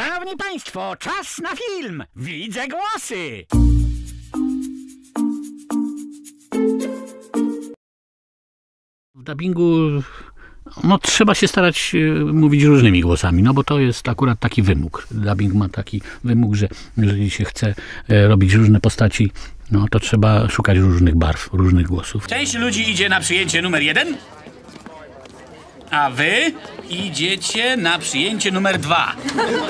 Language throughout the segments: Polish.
Szanowni Państwo, czas na film! Widzę głosy! W dubbingu no, trzeba się starać e, mówić różnymi głosami, no bo to jest akurat taki wymóg. Dubbing ma taki wymóg, że jeżeli się chce e, robić różne postaci, no to trzeba szukać różnych barw, różnych głosów. Część ludzi idzie na przyjęcie numer jeden, a wy idziecie na przyjęcie numer dwa.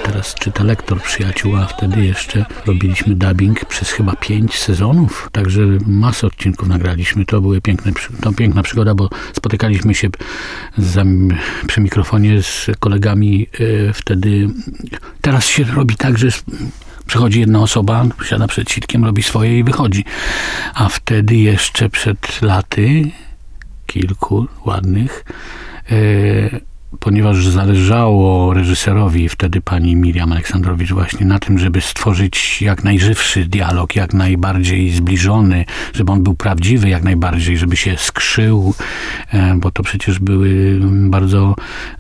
Teraz czyta lektor przyjaciół, a wtedy jeszcze robiliśmy dubbing przez chyba pięć sezonów. Także masę odcinków nagraliśmy. To były piękne, to piękna przygoda, bo spotykaliśmy się za, przy mikrofonie z kolegami e, wtedy. Teraz się robi tak, że przychodzi jedna osoba, siada przed sitkiem, robi swoje i wychodzi. A wtedy jeszcze przed laty, kilku ładnych, ponieważ zależało reżyserowi, wtedy pani Miriam Aleksandrowicz, właśnie na tym, żeby stworzyć jak najżywszy dialog, jak najbardziej zbliżony, żeby on był prawdziwy jak najbardziej, żeby się skrzył, e, bo to przecież były bardzo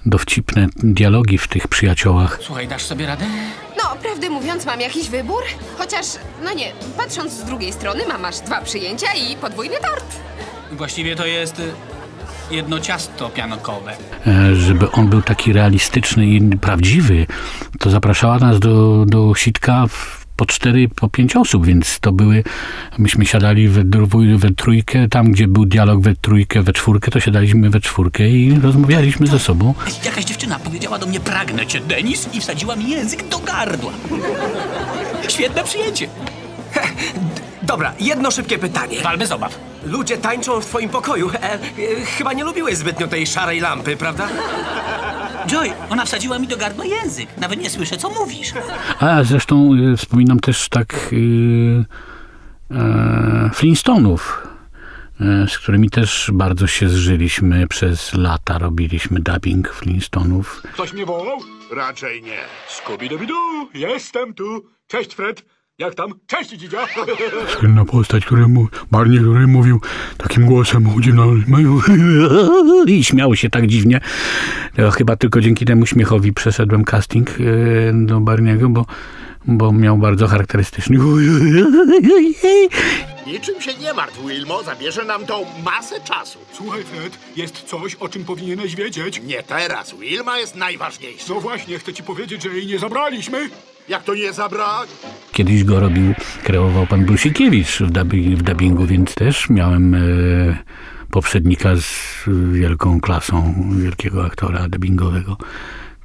dowcipne dialogi w tych przyjaciołach. Słuchaj, dasz sobie radę? No, prawdę mówiąc, mam jakiś wybór. Chociaż, no nie, patrząc z drugiej strony, mam aż dwa przyjęcia i podwójny tort. Właściwie to jest y, jedno ciasto piankowe. E, żeby on był taki realistyczny i prawdziwy, to zapraszała nas do, do sitka w, po cztery, po pięć osób, więc to były, myśmy siadali we, dwój- we trójkę, tam gdzie był dialog we trójkę, we czwórkę, to siadaliśmy we czwórkę i rozmawialiśmy ze sobą. Jakaś dziewczyna powiedziała do mnie, pragnę cię, Denis, i wsadziła mi język do gardła. Świetne przyjęcie. Dobra, jedno szybkie pytanie. Wal bez obaw. Ludzie tańczą w twoim pokoju. E, e, chyba nie lubiłeś zbytnio tej szarej lampy, prawda? Joy, ona wsadziła mi do gardła język. Nawet nie słyszę, co mówisz. A zresztą y, wspominam też tak y, e, Flintstonów, e, z którymi też bardzo się zżyliśmy przez lata, robiliśmy dubbing Flintstonów. Ktoś mnie wołał? Raczej nie. Skubidobidu, jestem tu. Cześć, Fred. Jak tam? Cześć, dzidzia. Słynna postać, który mu, Barney, który mówił takim głosem dziwnym i śmiał się tak dziwnie. To chyba tylko dzięki temu śmiechowi przeszedłem casting e, do Barniego, bo, bo miał bardzo charakterystyczny Niczym się nie martw, Wilmo. Zabierze nam to masę czasu. Słuchaj, Fred, jest coś, o czym powinieneś wiedzieć. Nie teraz. Wilma jest najważniejsza. No właśnie, chcę ci powiedzieć, że jej nie zabraliśmy. Jak to nie zabrak? Kiedyś go robił, kreował pan Brusikiewicz w, dubbing, w dubbingu, więc też miałem e, poprzednika z wielką klasą wielkiego aktora dubbingowego.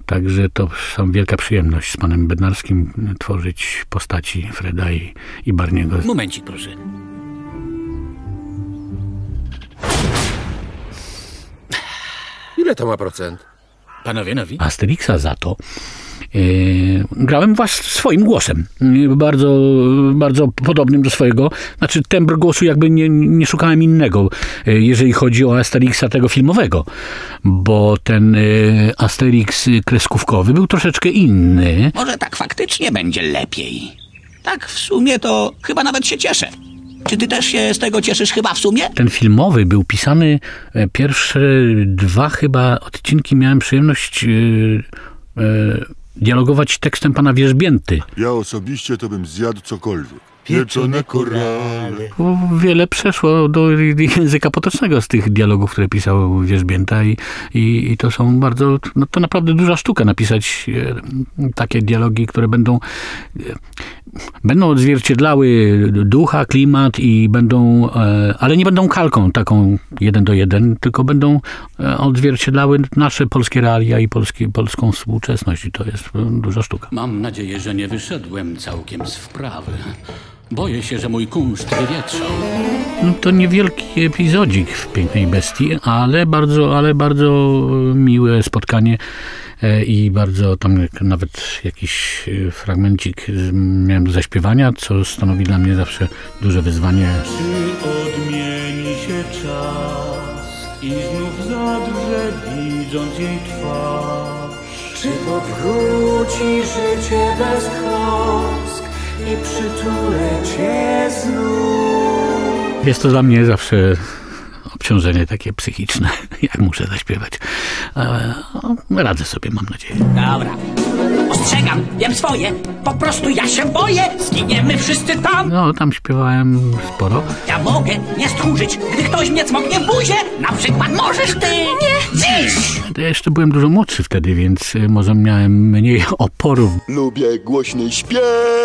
Także to sam wielka przyjemność z panem Bednarskim tworzyć postaci Freda i, i Barniego. Momencik, proszę. Ile to ma procent? Panowie nowi? Asterixa za to grałem was swoim głosem. E, Bardzo, bardzo podobnym do swojego. Znaczy tembr głosu jakby nie, nie szukałem innego, e, jeżeli chodzi o Asterixa tego filmowego. Bo ten e, Asterix kreskówkowy był troszeczkę inny. Może tak faktycznie będzie lepiej. Tak, w sumie to chyba nawet się cieszę. Czy ty też się z tego cieszysz chyba w sumie? Ten filmowy był pisany, e, pierwsze dwa chyba odcinki miałem przyjemność e, e, dialogować tekstem pana Wierzbięty. Ja osobiście to bym zjadł cokolwiek. Pieczone korale. Wiele przeszło do języka potocznego z tych dialogów, które pisał Wierzbięta i, i, i to są bardzo, no to naprawdę duża sztuka napisać e, takie dialogi, które będą e, będą odzwierciedlały ducha, klimat i będą, e, ale nie będą kalką taką jeden do jeden, tylko będą e, odzwierciedlały nasze polskie realia i polskie, polską współczesność i to jest duża sztuka. Mam nadzieję, że nie wyszedłem całkiem z wprawy. Boję się, że mój kunszt wywietrzał. No to niewielki epizodzik w Pięknej Bestii, ale bardzo, ale bardzo miłe spotkanie e, i bardzo tam nawet jakiś e, fragmencik miałem do zaśpiewania, co stanowi dla mnie zawsze duże wyzwanie. Czy odmieni się czas i znów zadrże widząc jej twarz? Czy powróci życie bez trosk i przytulę cię znów? Jest to dla mnie zawsze obciążenie takie psychiczne, jak muszę zaśpiewać. Ale radzę sobie, mam nadzieję. Dobra. Ostrzegam, wiem swoje. Po prostu ja się boję, zginiemy wszyscy tam. No, tam śpiewałem sporo. Ja mogę nie stchórzyć, gdy ktoś mnie cmoknie w buzię. Na przykład możesz ty. Nie. Dziś. Ja jeszcze byłem dużo młodszy wtedy, więc y, może miałem mniej oporów. Lubię głośny śpiew.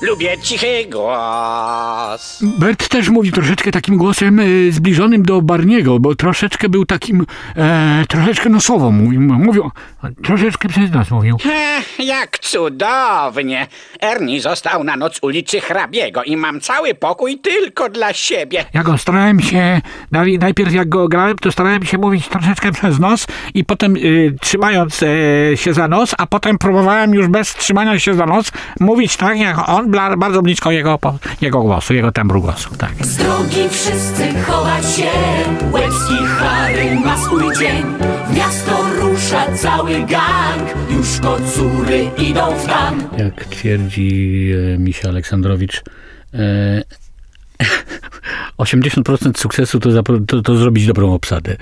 Lubię cichy głos. Bert też mówi troszeczkę takim głosem y, zbliżonym do Barniego, bo troszeczkę był takim, e, troszeczkę nosowo mówił, mówił, troszeczkę przez nas mówił. Ech, jak cudownie. Ernie został na noc ulicy hrabiego i mam cały pokój tylko dla siebie. Ja go starałem się, naj- najpierw jak go grałem, to starałem się mówić troszeczkę przez nos i potem y, trzymając e, się za nos, a potem próbowałem już bez trzymania się za nos mówić tak jak on, bardzo blisko jego, jego głosu, jego tembru głosu, tak. Z drogi wszyscy chować się Łebski Harry ma swój dzień W miasto rusza cały gang Już kocury idą w tam Jak twierdzi e, Misia Aleksandrowicz, e, 80% sukcesu to, to, to zrobić dobrą obsadę.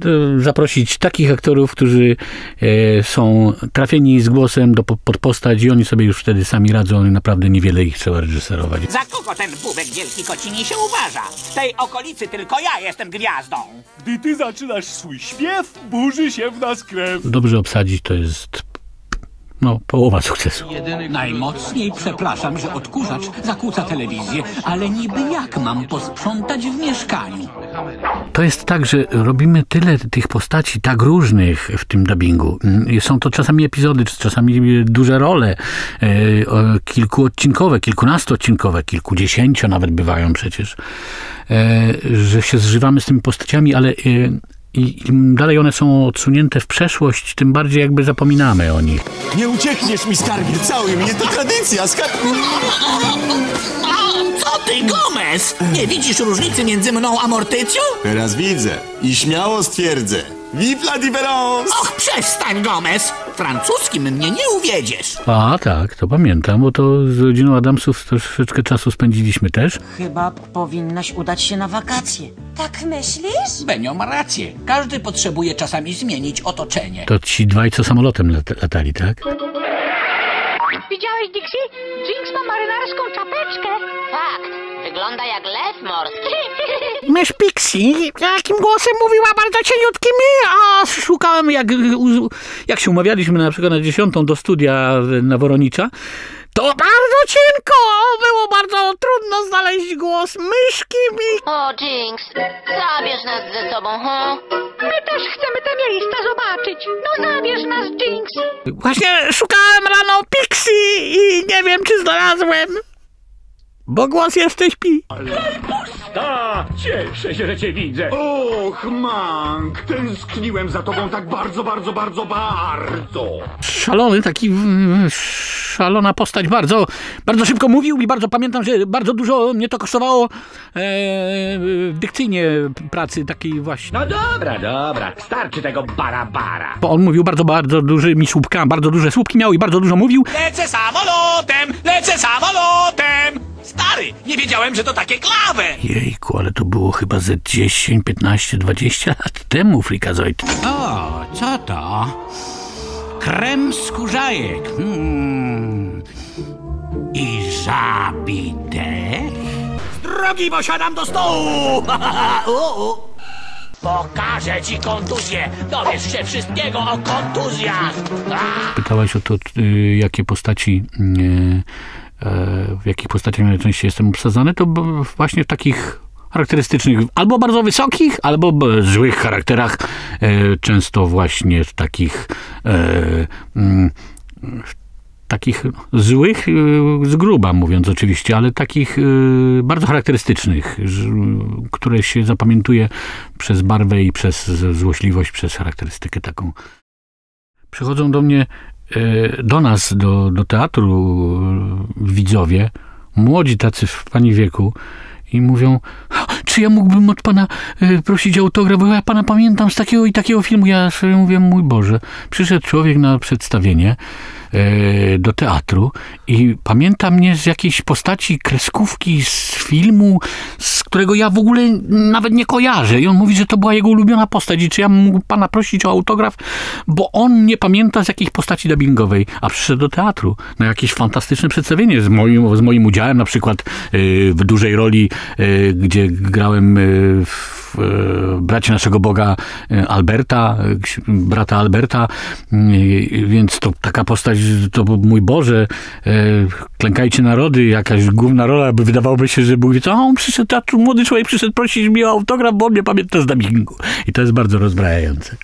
To Zaprosić takich aktorów, którzy e, są trafieni z głosem do, po- pod postać i oni sobie już wtedy sami radzą i naprawdę niewiele ich trzeba reżyserować. Za kogo ten bubek wielki kocini się uważa? W tej okolicy tylko ja jestem gwiazdą. Gdy ty zaczynasz swój śpiew, burzy się w nas krew. Dobrze obsadzić to jest no, połowa sukcesu. Najmocniej przepraszam, że odkurzacz zakłóca telewizję, ale niby jak mam posprzątać w mieszkaniu? To jest tak, że robimy tyle tych postaci tak różnych w tym dubbingu. Mm, Są to czasami epizody, czy czasami duże role, e, kilkuodcinkowe, kilkunastoodcinkowe, kilkudziesięcio nawet bywają przecież, e, że się zżywamy z tymi postaciami, ale e, i im dalej one są odsunięte w przeszłość, tym bardziej jakby zapominamy o nich. Nie uciekniesz mi, skarbie, cały mnie, to tradycja, skarb... Co ty, Gomez? Nie widzisz różnicy między mną a Mortycją? Teraz widzę i śmiało stwierdzę. Vive la différence! Och, przestań, Gomez! Francuskim mnie nie uwiedziesz. A tak, to pamiętam, bo to z rodziną Adamsów troszeczkę czasu spędziliśmy też. Chyba powinnaś udać się na wakacje. Tak myślisz? Benio ma rację. Każdy potrzebuje czasami zmienić otoczenie. To ci dwaj, co samolotem lat- latali, tak? Widziałeś, Dixie? Jinx ma marynarską czapeczkę. Fakt. Wygląda jak lew morski. Mysz Pixie takim głosem mówiła bardzo cieniutkim, a szukałem, jak, jak się umawialiśmy na przykład na dziesiątą do studia na Woronicza, to bardzo cienko, było bardzo trudno znaleźć głos myszki mi. O, Jinx, zabierz nas ze sobą, ho? My też chcemy te miejsca zobaczyć. No zabierz nas, Jinx. Właśnie szukałem rano Pixie i nie wiem, czy znalazłem, bo głos jeszcze śpi. Ta, cieszę się, że cię widzę. Och, Mank, tęskniłem za tobą tak bardzo, bardzo, bardzo, bardzo. Szalony, taki mm, szalona postać, bardzo, bardzo szybko mówił i bardzo pamiętam, że bardzo dużo mnie to kosztowało e, dykcyjnie pracy takiej właśnie. No dobra, dobra, starczy tego barabara. Bo on mówił bardzo, bardzo dużymi słupkami, bardzo duże słupki miał i bardzo dużo mówił. Lecę samolotem! Lecę samolotem! Stary, nie wiedziałem, że to takie klawe! Jejku, ale to było chyba ze 10, 15, 20 lat temu, frikazoid. O, co to? Krem skórzajek. Hmm. I żabidek? Z drogi posiadam do stołu! Pokażę ci kontuzję! Dowiesz się wszystkiego o kontuzjach! Pytałaś o to, y, jakie postaci, y, e, w jakich postaciach najczęściej jestem obsadzany, to właśnie w takich charakterystycznych, albo bardzo wysokich, albo złych charakterach, e, często właśnie w takich e, mm, w takich złych, y, z gruba mówiąc oczywiście, ale takich y, bardzo charakterystycznych, które się zapamiętuje przez barwę i przez złośliwość, przez charakterystykę taką. Przychodzą do mnie, e, do nas, do, do teatru widzowie, młodzi tacy w pani wieku i mówią, czy ja mógłbym od pana y, prosić autograf, bo ja pana pamiętam z takiego i takiego filmu. Ja sobie mówię, mój Boże, przyszedł człowiek na przedstawienie y, do teatru i pamięta mnie z jakiejś postaci kreskówki z filmu, z którego ja w ogóle nawet nie kojarzę. I on mówi, że to była jego ulubiona postać. I czy ja mógł pana prosić o autograf, bo on nie pamięta z jakiej postaci dubbingowej, a przyszedł do teatru na jakieś fantastyczne przedstawienie z moim, z moim udziałem, na przykład y, w dużej roli, y, gdzie grałem y, w bracie naszego Boga y, Alberta, ksi- brata Alberta, y, więc to taka postać, to mój Boże, klękajcie narody, jakaś główna rola, by wydawałoby się, że mówi, to a on przyszedł, teatru, młody człowiek przyszedł prosić mi o autograf, bo on mnie pamięta z dubbingu. I to jest bardzo rozbrajające.